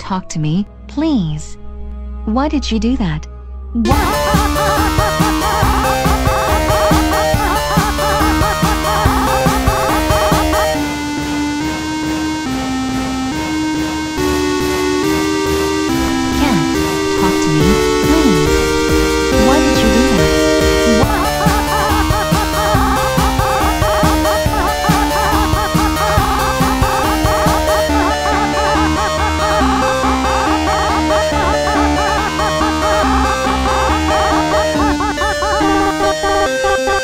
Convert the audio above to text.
talk to me, please. Why did she do that? Why? Bye.